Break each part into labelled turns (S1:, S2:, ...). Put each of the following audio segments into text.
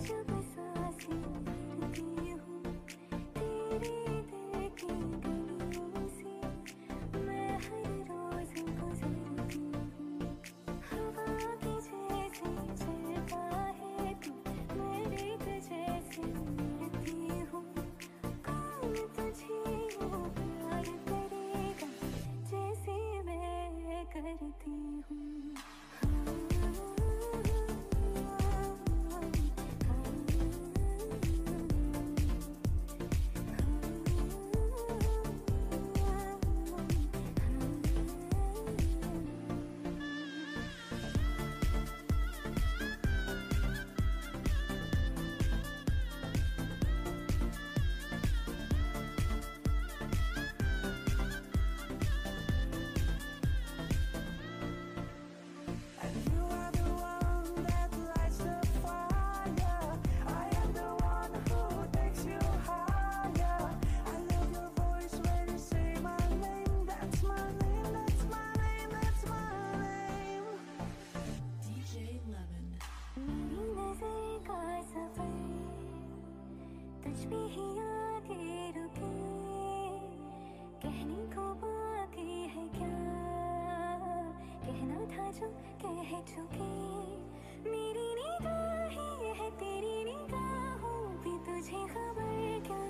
S1: cabeza así कुछ आगे रुके, कहने को बाकी है क्या? कहना था जो कह चुके, मेरी निगाह है, तेरी निगाहों भी तुझे खबर क्या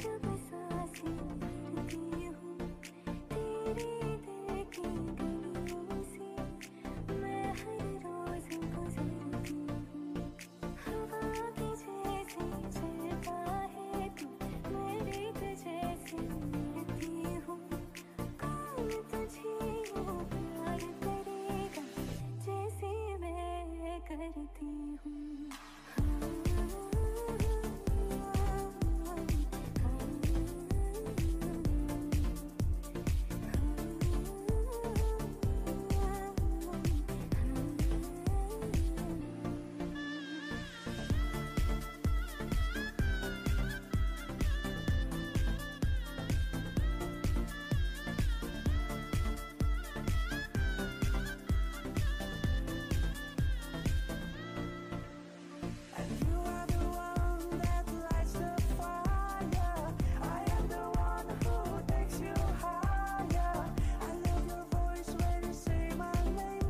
S1: simply